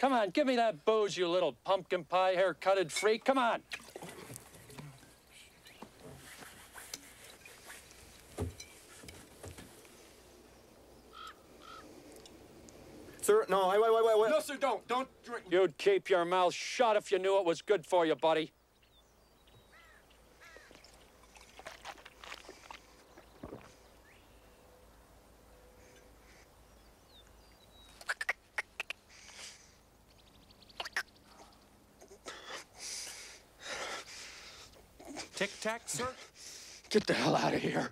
Come on, give me that booze, you little pumpkin pie hair-cutted freak. Come on. Sir, no, wait, wait, wait, wait. No, sir, don't. Don't drink. You'd keep your mouth shut if you knew it was good for you, buddy. Tic Tac, sir? Get the hell out of here.